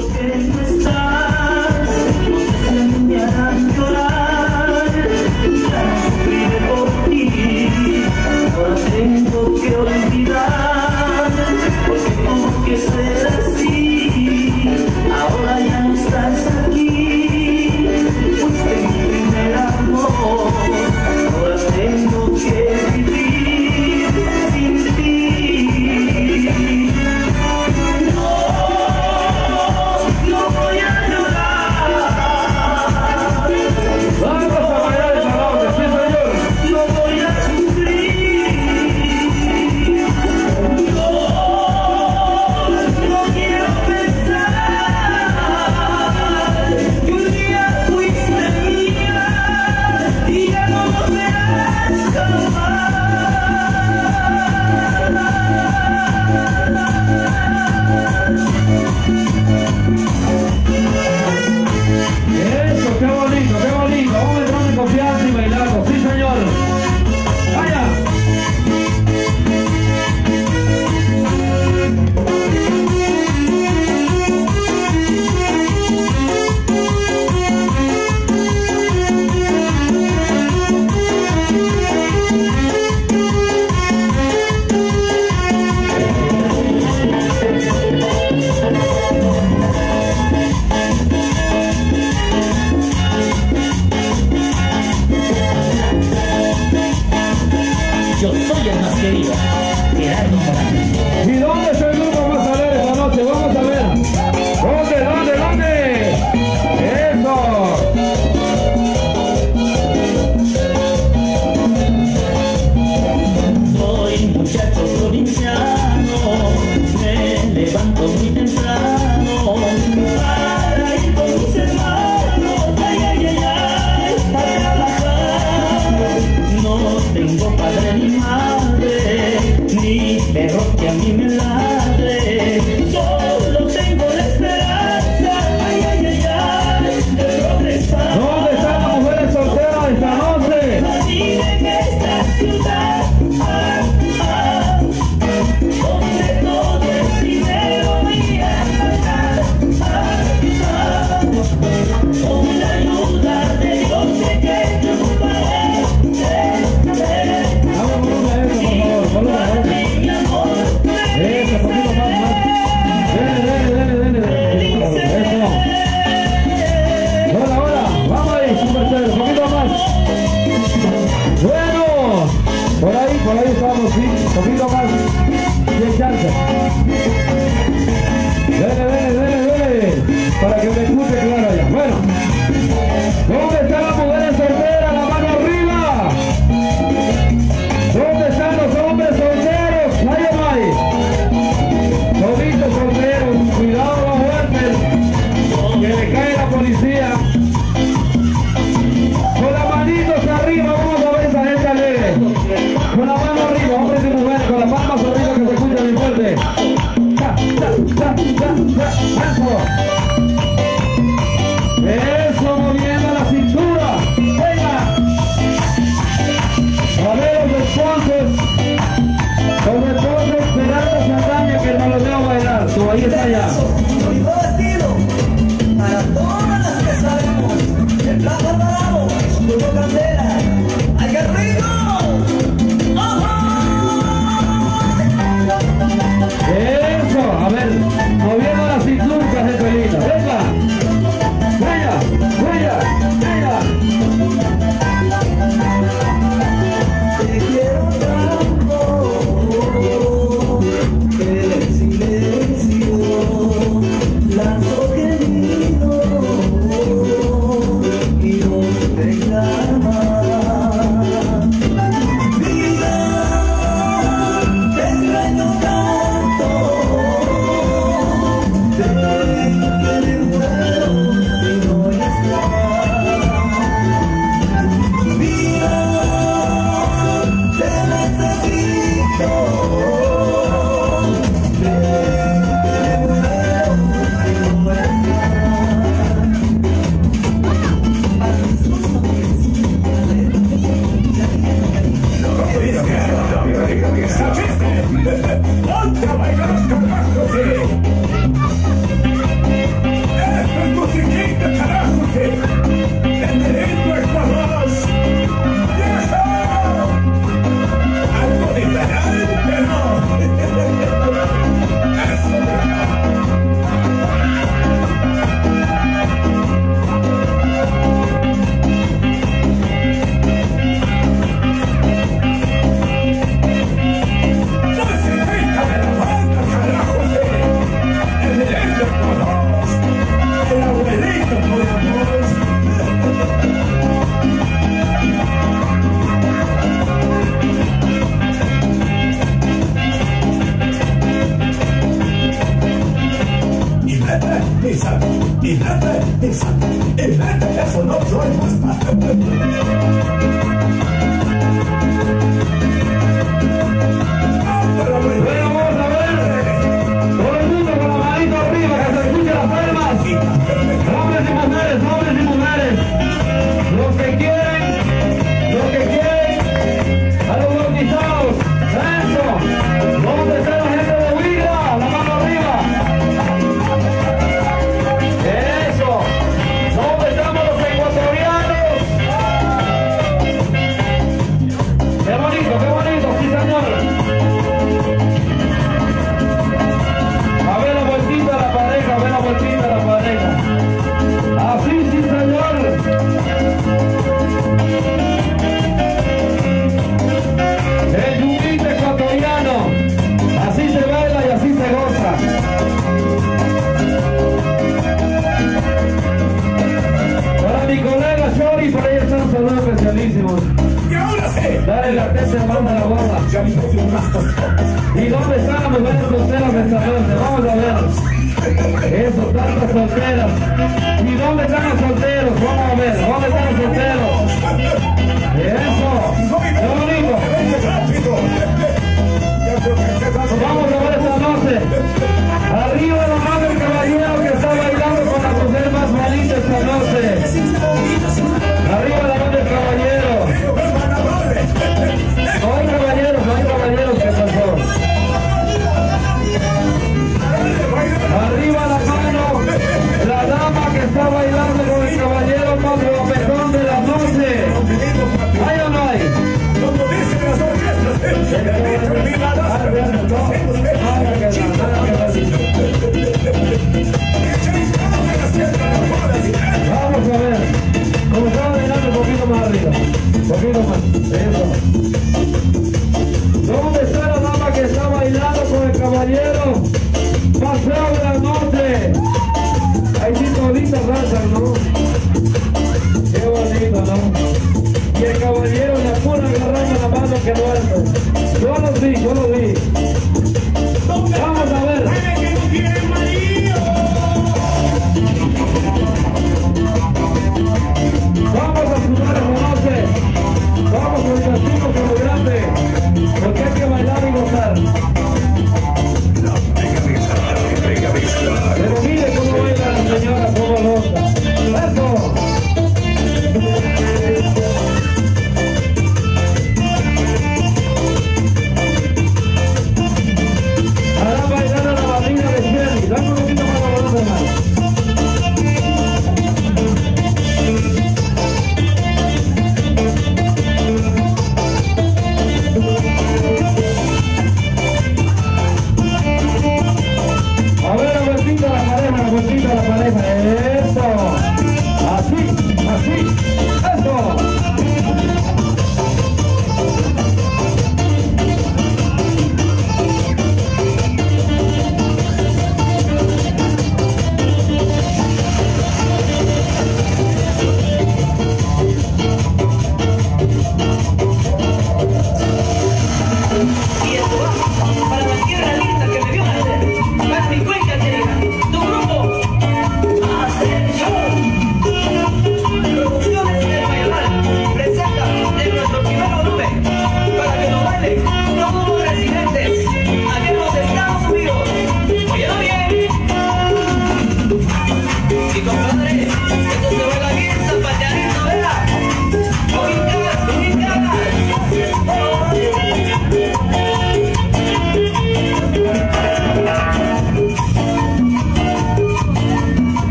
silencio, las Dale la peste, manda la bola. ¿Y dónde están las mujeres solteras de Vamos a ver. Eso, tantas solteras. ¿Y dónde están las solteras?